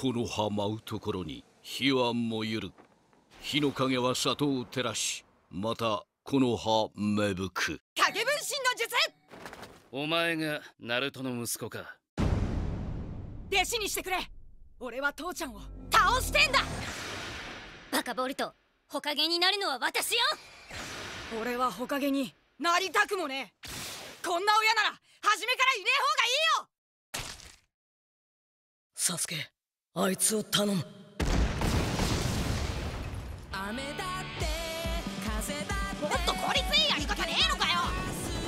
この葉舞うところに火は燃ゆる。火の影は里を照らしまたこの葉芽吹く。影分身の術！お前がナルトの息子か。弟子にしてくれ！俺は父ちゃんを倒してんだ！バカボルトほかげになるのは私よ！俺はほかげになりたくもねえ！こんな親なら初めからいねえ方がいいよ！サスケあいつを頼む。雨だって風だって。もっと効率いいやり方ねえのかよ。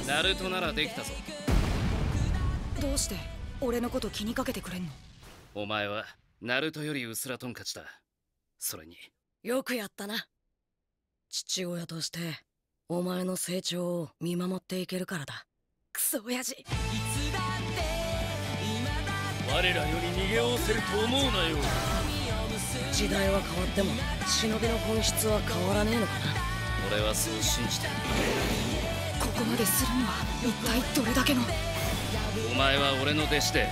ナルトならできたぞ。どうして俺のこと気にかけてくれんの？お前はナルトよりウスラトンカチだ。それに。よくやったな。父親としてお前の成長を見守っていけるからだ。クソ親父我らより逃げおせると思うなよ。時代は変わっても忍びの本質は変わらねえのかな？俺はそう信じてる。ここまでするには一体どれだけの？お前は俺の弟子で。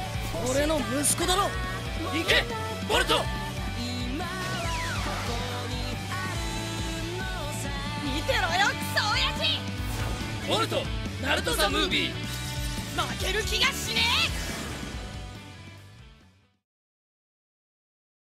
俺の息子だろ！行け！ボルト！見てろよクソ親父！ボルト！ナルト・ザ・ムービー！負ける気がしね